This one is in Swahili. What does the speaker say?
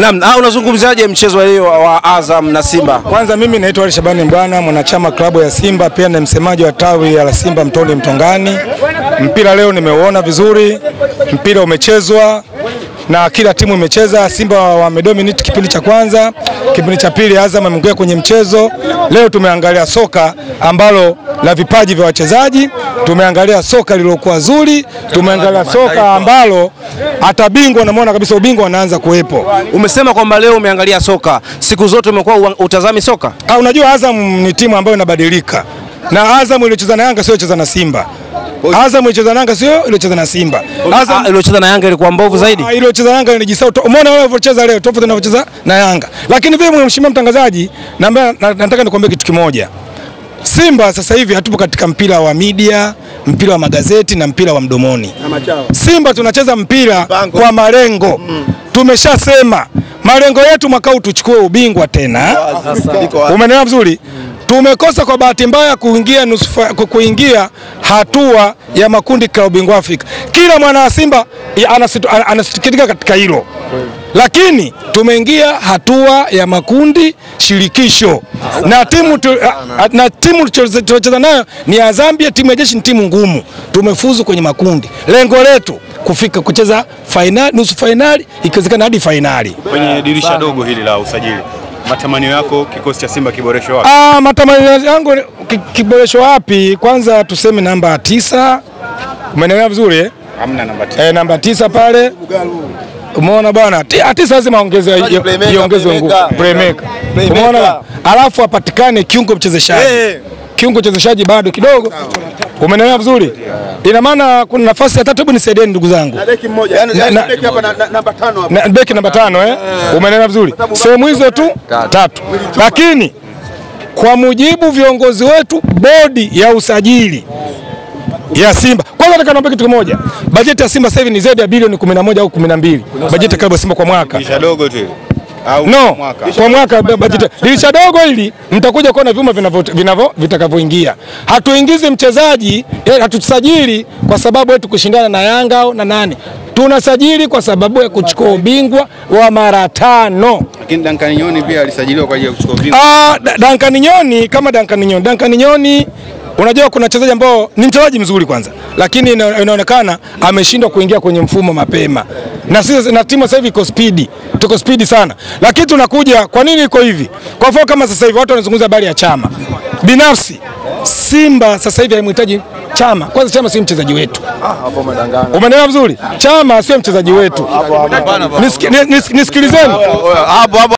Naam, ah, unazungumziaje mchezo leo wa Azam na Simba? Kwanza mimi naitwa Ali Shabani Mbwana, mwanachama klabu ya Simba, pia ni msemaji wa tawi la Simba Mtoni Mtongani. Mpira leo nimeuona vizuri, mpira umechezwa na kila timu imecheza. Simba wamedominate kipindi cha kwanza, kipindi cha pili Azam ameingia kwenye mchezo. Leo tumeangalia soka ambalo la vipaji vya wachezaji, tumeangalia soka lililokuwa zuri, tumeangalia soka ambalo hata bingwa unamwona kabisa ubingwa anaanza kuwepo. Umesema kwamba leo umeangalia soka, siku zote umekuwa utazami soka? Ha, unajua Azam ni timu ambayo inabadilika na Azam iliyocheza na Yanga sio cheza na Simba. Azam ilicheza na Yanga sio iliyocheza na Simba. Ah, Azam iliyocheza na Yanga ilikuwa mbovu zaidi. Ah, iliyocheza na Yanga ilijisau. Umeona wale walivyocheza leo tofauti na walivyocheza na Yanga. Lakini vile mheshimiwa mtangazaji, naomba ambaye- na- nataka nikwambie kitu kimoja. Simba sasa hivi hatupo katika mpira wa media, mpira wa magazeti na mpira wa mdomoni. Simba tunacheza mpira kwa malengo. Mm. Tumeshasema malengo yetu mwaka huu tuchukue ubingwa tena. Umeelewa vizuri? Tumekosa kwa bahati mbaya kuingia nusu kuingia hatua ya makundi klabu bingwa Afrika. Kila mwana wa Simba anasikitika katika hilo, lakini tumeingia hatua ya makundi shirikisho na timu tu, a- na timu tuliocheza nayo ni ya Zambia. Timu ya jeshi ni timu ngumu, tumefuzu kwenye makundi. Lengo letu kufika kucheza fainali, nusu fainali, ikiwezekana hadi fainali. Kwenye dirisha dogo hili la usajili, matamanio yako kikosi cha Simba kiboresho wapi? Ah, matamanio yangu kiboresho wapi? Kwanza tuseme namba tisa, umeelewa vizuri eh? Hamna namba tisa. Eh, namba tisa pale umeona bwana, ati tisa lazima ongeze iongezwe nguvu. playmaker, umeona? Alafu apatikane kiungo mchezeshaji kiungo mchezeshaji bado kidogo, umeelewa vizuri? Ina maana kuna nafasi ya tatu, hebu nisaidieni ndugu zangu. Na- beki mmoja. Yaani na- na beki namba tano eh? Umeelewa vizuri? Sehemu hizo tu tatu, lakini kwa mujibu viongozi wetu bodi ya usajili ya Simba. Kwanza nataka niambie kitu kimoja. Bajeti ya Simba sasa hivi ni zaidi ya bilioni 11 au 12. Bajeti ya klabu ya Simba kwa mwaka. Dirisha dogo tu. Au No, mwaka. kwa mwaka bajeti. Dirisha dogo hili mtakuja kuona vyuma vinavyo vitakavyoingia. Hatuingizi mchezaji, eh, hatusajili kwa sababu eti kushindana na Yanga au na nani. Tunasajili kwa sababu ya kuchukua ubingwa wa mara tano. Lakini Duncan Nyoni pia alisajiliwa kwa ajili ya kuchukua ubingwa. Ah, Duncan Nyoni kama Duncan Nyoni. Duncan Nyoni unajua kuna wachezaji ambao ni mchezaji mzuri kwanza, lakini inaonekana ameshindwa kuingia kwenye mfumo mapema. Na sisi na timu sasa hivi iko spidi. Tuko spidi sana. Lakini tunakuja kwa nini iko hivi? Kwa mfano kama sasa hivi watu wanazungumza habari ya Chama. Binafsi Simba sasa hivi haimhitaji Chama. Kwanza Chama si mchezaji wetu. Umeelewa vizuri? Chama sio mchezaji wetu. Nisiki- hapo Nisikilizeni.